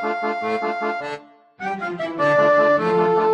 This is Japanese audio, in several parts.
Thank you.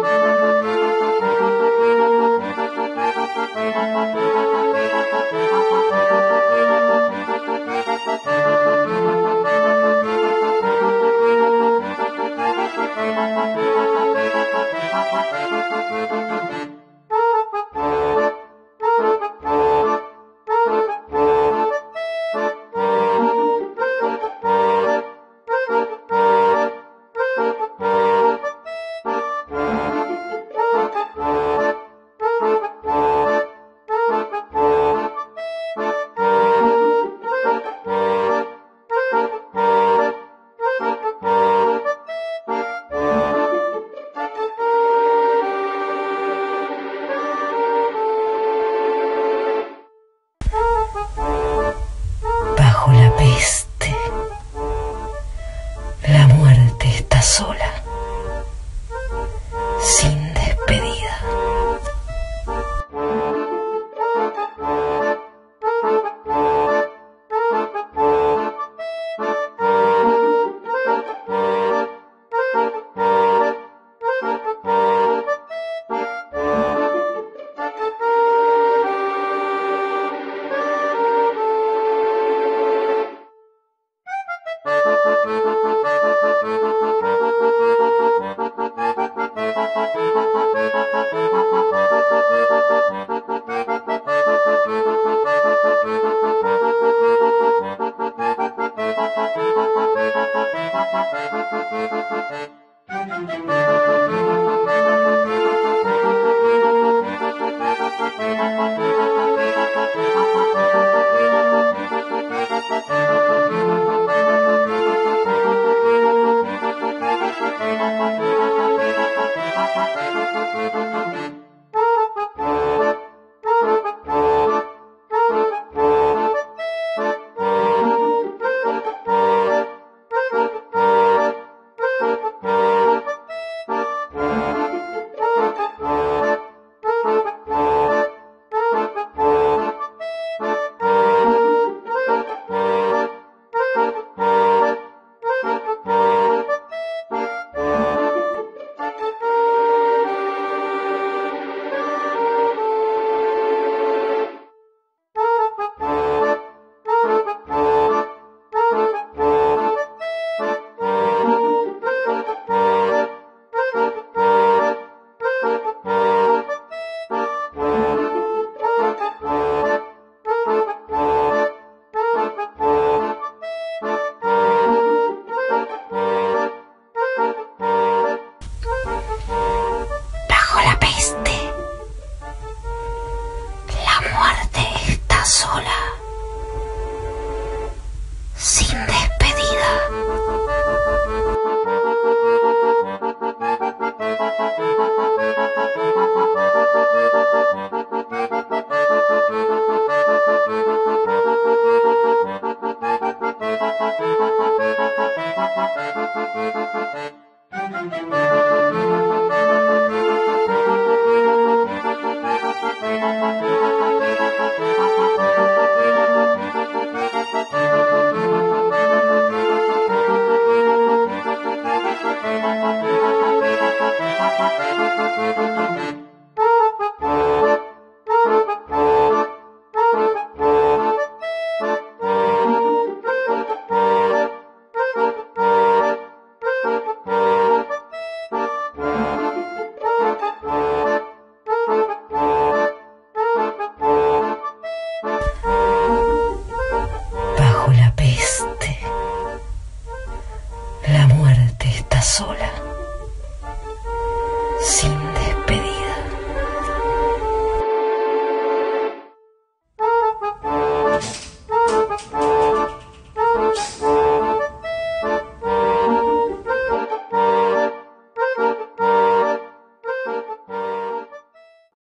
waste.